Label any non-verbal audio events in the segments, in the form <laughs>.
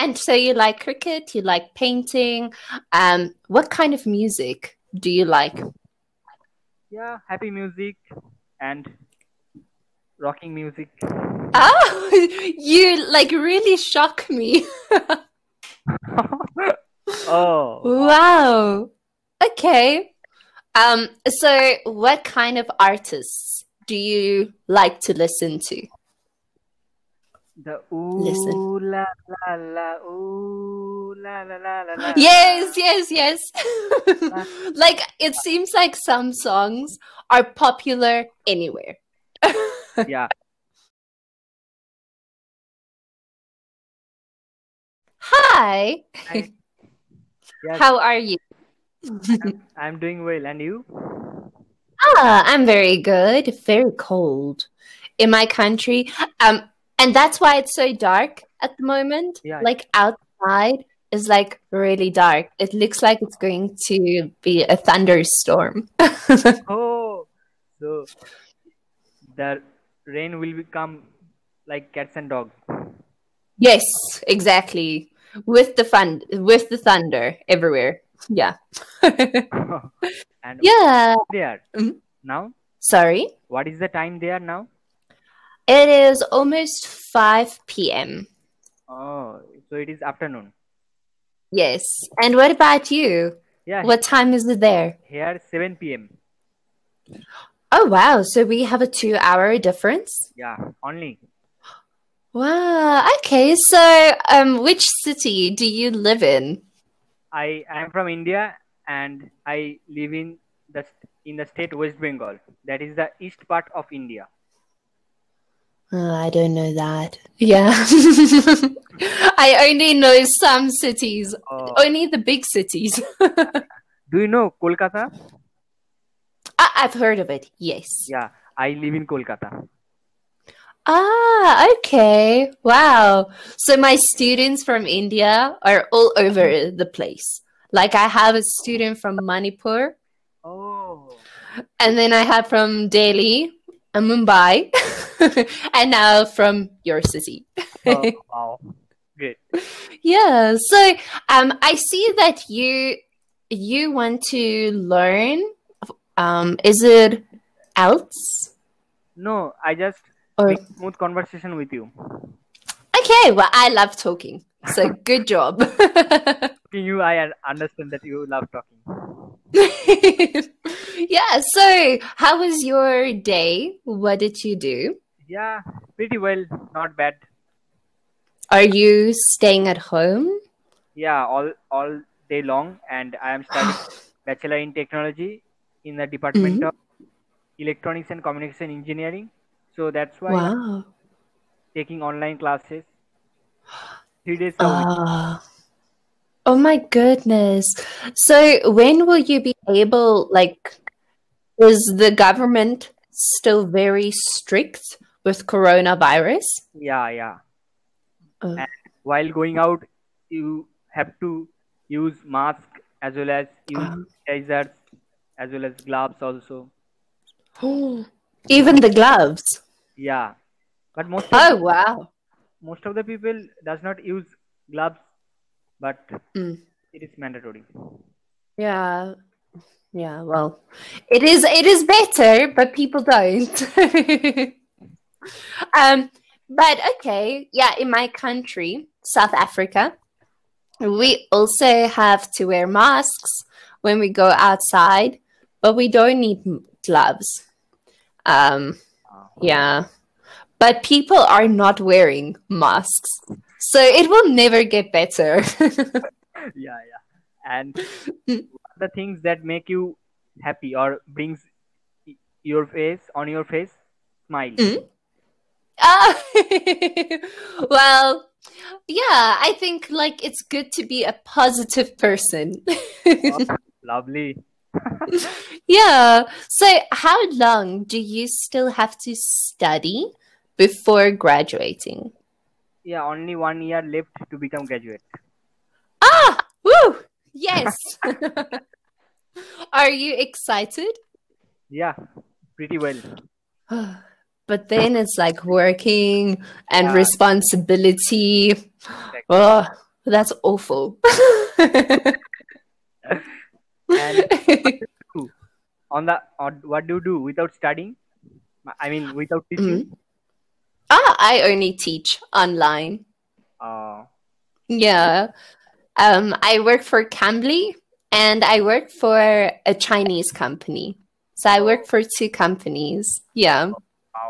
and so you like cricket, you like painting. Um, what kind of music do you like? Yeah, happy music and rocking music. Oh, <laughs> you like really shock me. <laughs> oh, Wow. Okay. Um, so what kind of artists do you like to listen to? The ooh Listen. la la la ooh la la la la la. Yes, yes, yes. <laughs> like it seems like some songs are popular anywhere. <laughs> Yeah, Hi. Hi. <laughs> Yes. How are you? I'm doing well, and you? Ah, I'm very good. Very cold in my country. Um, and that's why it's so dark at the moment. Yeah. Like outside is like really dark. It looks like it's going to be a thunderstorm. <laughs> Oh, so the rain will become like cats and dogs. yes, exactly. With the fun, with the thunder everywhere. Yeah. <laughs> and yeah. there Mhm. now, Sorry. what is the time there now? It is almost 5 p.m. Oh, so it is afternoon. Yes. And what about you? Yeah, What time is it there? here 7 p.m. Oh, wow. So we have a two hour difference? Yeah, only. Wow. Okay. So, um, which city do you live in? I am from India and I live in the in the state West Bengal. That is the east part of India. Oh, I don't know that. Yeah. <laughs> I only know some cities, Uh, only the big cities. <laughs> do you know Kolkata? I- I've heard of it. Yes. Yeah, I live in Kolkata. Ah, okay. Wow. So my students from India are all over the place. Like I have a student from Manipur, Oh, and then I have from Delhi and Mumbai, <laughs> <laughs> and now from your city. oh <laughs> wow, great. Yeah. So um I see that you you want to learn um is it else No, I just or smooth conversation with you. Okay, well I love talking. So good job. <laughs> You, I understand that you love talking. yeah, so how was your day? What did you do? Yeah, pretty well, not bad. Are you staying at home? Yeah, all all day long, and I am studying <sighs> bachelor in technology in the department Mhm. of electronics and communication engineering. So that's why I'm Wow. taking online classes <gasps> three days a week. Ah. oh my goodness. So when will you be able like is the government still very strict with coronavirus? Yeah, yeah. Oh. And while going out, you have to use mask as well as use sanitizers as well as gloves also. <gasps> Even the gloves. Yeah, but most of Oh wow. most of the people does not use gloves, but Mm. it is mandatory. Yeah. Yeah, well, it is it is better, but people don't. <laughs> um, but okay, yeah, in my country, South Africa, we also have to wear masks when we go outside, but we don't need gloves. Um, yeah. But people are not wearing masks. So it will never get better. <laughs> yeah, yeah. And the things that make you happy or brings your face on your face smile. Mm. Ah, <laughs> well, yeah, I think like it's good to be a positive person. Oh, <laughs> lovely. <laughs> yeah. So, how long do you still have to study before graduating? Yeah, only one year left to become graduate. Ah, woo! Yes. Are you excited? Yeah, pretty well. <sighs> but then it's like working and Yeah. responsibility. Oh, That's awful. <laughs> And on the on, what do you do without studying? I mean, without teaching. ah, I only teach online. Uh, Yeah. Um, I work for Cambly and I work for a Chinese company. So I work for two companies. Yeah.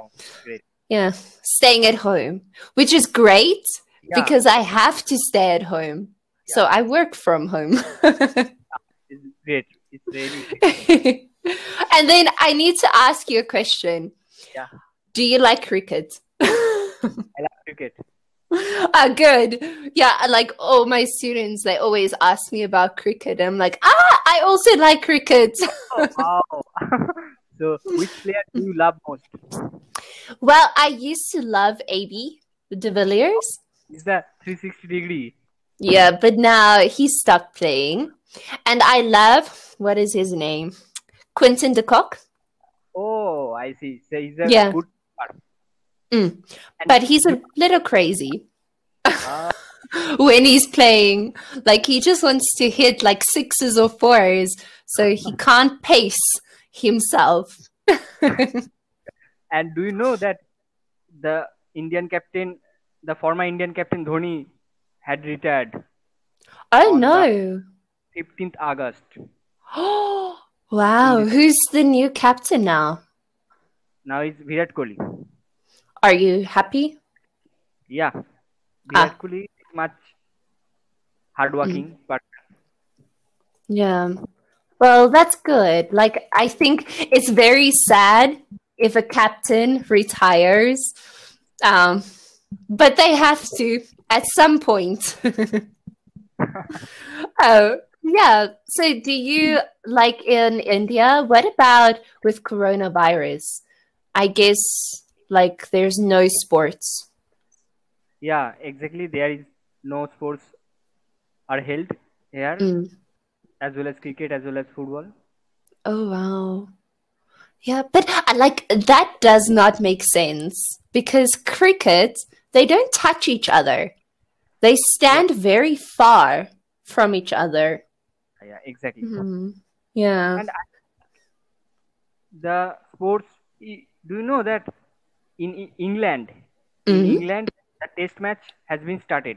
Wow, great. Yeah. Staying at home, which is great Yeah, because I have to stay at home. So I work from home. it's great. It's really <laughs> and then I need to ask you a question. Yeah. Do you like cricket? <laughs> I love cricket. ah, good. Yeah, like all my students, they always ask me about cricket. I'm like, ah, I also like cricket. Oh, wow. <laughs> so, which player do you love most? Well, I used to love AB de Villiers. Is that 360 degree? Yeah, but now he stopped playing. And I love, what is his name? Quinton de Kock. Oh, I see. So he's a Yeah. good. Mm. But he's a little crazy Ah, <laughs> when he's playing. Like he just wants to hit like sixes or fours, so he can't pace himself. <laughs> and do you know that the Indian captain, the former Indian captain Dhoni, had retired oh no. 15th August. Oh <gasps> wow, who's the new captain now? Now it's Virat Kohli. Are you happy? Yeah, Ah. Virat Kohli is much hardworking, but Yeah. Well, that's good. Like, I think it's very sad if a captain retires, um, but they have to at some point. <laughs> oh, yeah. So, do you like in India? What about with coronavirus? I guess like there's no sports. yeah, exactly. There is no sports are held here, Mm. as well as cricket, as well as football. Oh wow. Yeah, but I like that does not make sense because cricket, they don't touch each other. They stand very far from each other. Yeah, exactly. Mhm. Yeah. And the sports. Do you know that in England, in Mhm. England, the test match has been started.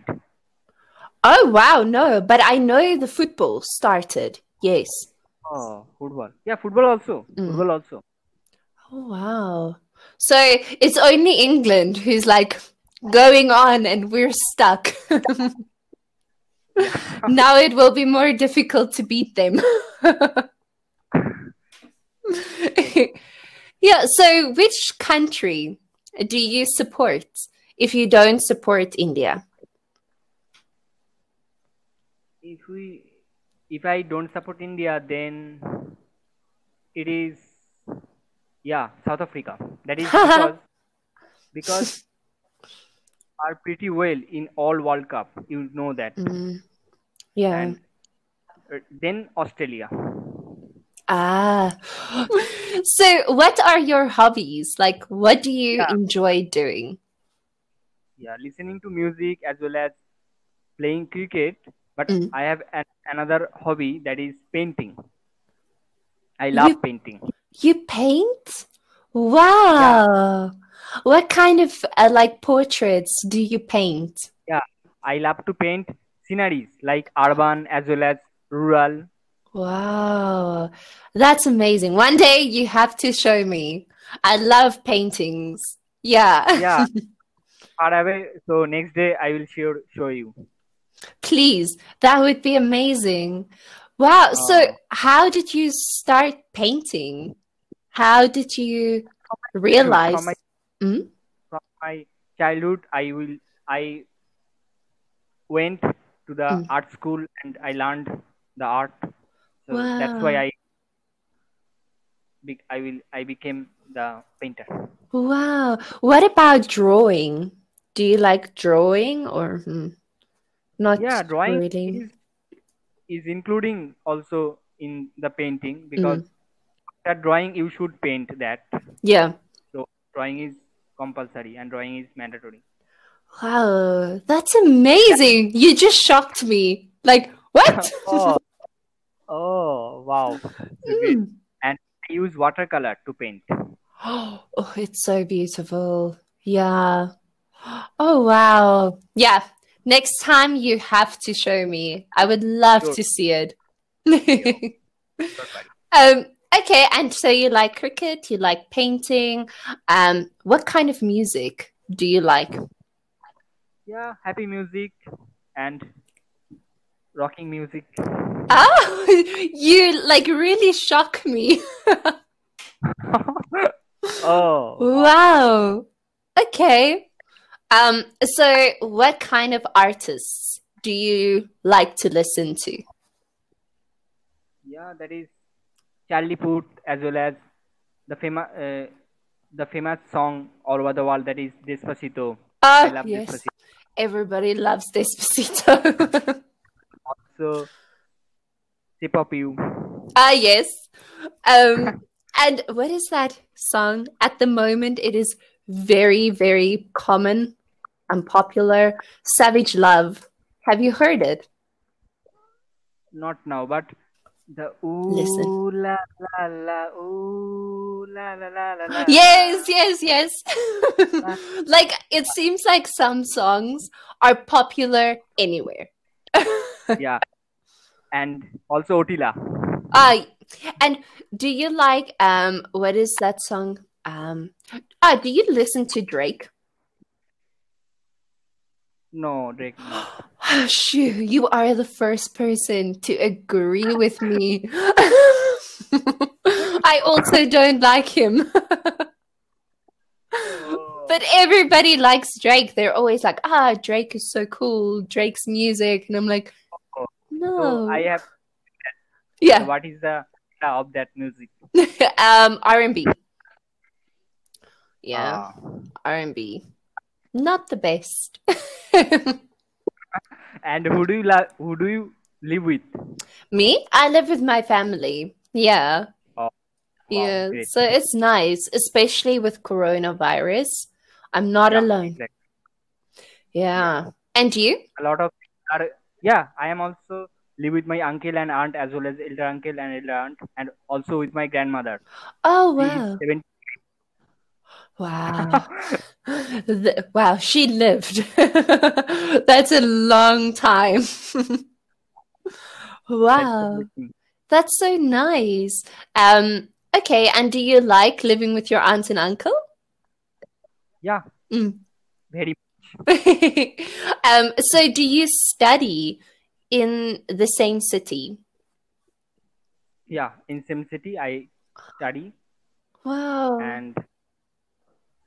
Oh wow, no, but I know the football started. Yes. Oh, football. Yeah, football also. Mm. Football also. Oh wow. So it's only England who's like going on and we're stuck. <laughs> now it will be more difficult to beat them. <laughs> yeah, so which country do you support if you don't support India? If we, if I don't support India, then it is, yeah, South Africa. That is <laughs> because because are pretty well in all World Cup. You know that. Mm, yeah. And uh, then Australia. Ah. So what are your hobbies? Like what do you Yeah. enjoy doing? Yeah, listening to music as well as playing cricket. But Mm. I have an, another hobby that is painting. I love You- painting. You paint? Wow. What kind of uh, like portraits do you paint? Yeah, I love to paint sceneries like urban as well as rural. Wow. That's amazing. One day you have to show me. I love paintings. Yeah. Yeah, <laughs> far away. So next day I will show show you. Please. That would be amazing. Wow. So Oh. how did you start painting? How did you realize? From my, Mm? from my childhood, I will I went to the Mm. art school and I learned the art. So that's why I I will I became the painter. Wow. What about drawing? Do you like drawing or hmm, not Yeah, drawing really? is is including also in the painting because that drawing you should paint that. Yeah. So drawing is compulsory and drawing is mandatory. Wow, that's amazing. You just shocked me. Like, what? <laughs> oh, oh, wow. Mm. I use watercolor to paint. <gasps> Oh, it's so beautiful. Yeah. Oh, wow. Yeah. Next time you have to show me. I would love Sure. to see it. <laughs> Um, okay. And so you like cricket, you like painting. Um, what kind of music do you like? Yeah, happy music and rocking music. Oh, <laughs> you like really shock me. <laughs> oh, Wow. Okay. Um, so what kind of artists do you like to listen to? yeah, that is Charlie Puth as well as the famous uh, the famous song all over the world that is Despacito. I Oh, love yes. Despacito. Everybody loves Despacito. <laughs> So, Tip of You. Ah, yes. Um, and what is that song? At the moment, it is very, very common and popular. Savage Love. Have you heard it? Not now, but the ooh Listen. la la la ooh la la la la la. Yes, yes, yes. <laughs> like it seems like some songs are popular anywhere. <laughs> yeah. And also Otila. Ah, and do you like um what is that song? Um ah, do you listen to Drake? No, Drake. No. <gasps> <laughs> Oh, <sighs> shoo, you are the first person to agree with me. <laughs> I also don't like him. <laughs> But everybody likes Drake. They're always like, ah, Drake is so cool. Drake's music. And I'm like, no. So I have. yeah. What is the style of that music? <laughs> um, R&B. Yeah, Ah. R&B. Not the best. And who do you la- Who do you live with? Me? I live with my family. Yeah. Oh, wow, yeah. great. So it's nice, especially with coronavirus. I'm not Yeah, alone. exactly. Yeah. And you? A lot of are, yeah. I am also live with my uncle and aunt as well as elder uncle and elder aunt, and also with my grandmother. Oh, She is wow. 70 Wow. Th- wow, she lived. <laughs> That's a long time. <laughs> wow. That's so nice. Um, okay, and do you like living with your aunt and uncle? Yeah, Mm. very <laughs> um, so do you study in the same city? yeah. In same city, I study, Wow. and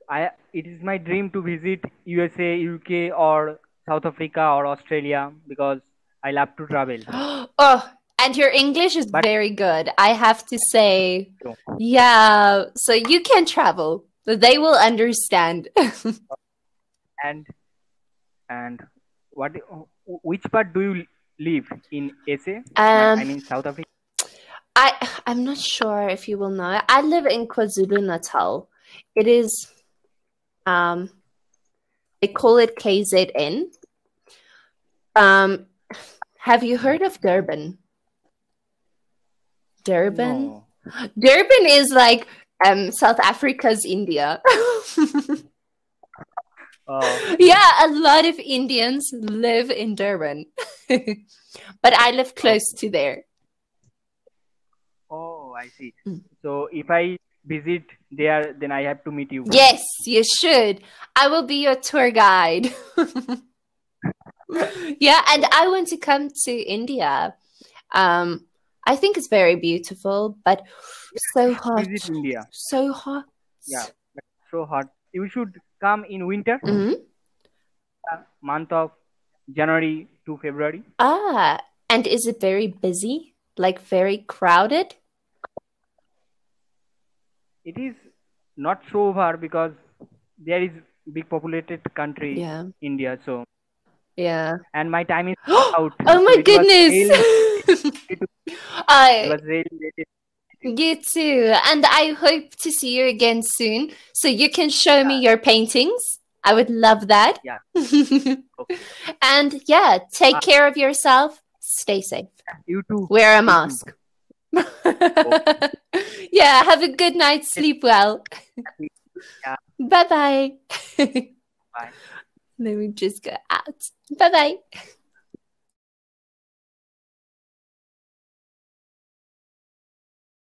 I it is my dream to visit USA, UK, or South Africa or Australia because I love to travel. <gasps> oh, and your English is But- very good. I have to say, yeah, so you can travel. They will understand. <laughs> and and what which part do you live in SA? Um, I mean South Africa. I I'm not sure if you will know. I live in KwaZulu Natal. It is um they call it KZN. Um have you heard of Durban? Durban? No. Durban is like um South Africa's India. <laughs> Oh, yeah, a lot of Indians live in Durban. <laughs> but I live close to there. oh, I see. Mm. So if I visit there, then I have to meet you. Yes, you should. I will be your tour guide. <laughs> yeah, and I want to come to India. Um, I think it's very beautiful, but so hot. Visit India. So hot. Yeah, so hot. You should come in winter, hmm uh, month of January to February. Ah, and is it very busy? Like very crowded? It is not so far because there is big populated country, Yeah. India. So Yeah. and my time is <gasps> out. oh my So goodness. <laughs> I was really. You too. And I hope to see you again soon so you can show me your paintings. I would love that. Yeah. <laughs> Okay. and yeah, take Uh, care of yourself. Stay safe. You too. Wear a mask. <laughs> yeah, have a good night. Sleep well. Yeah. Bye bye. <laughs> Bye. Let me just go out. Bye bye.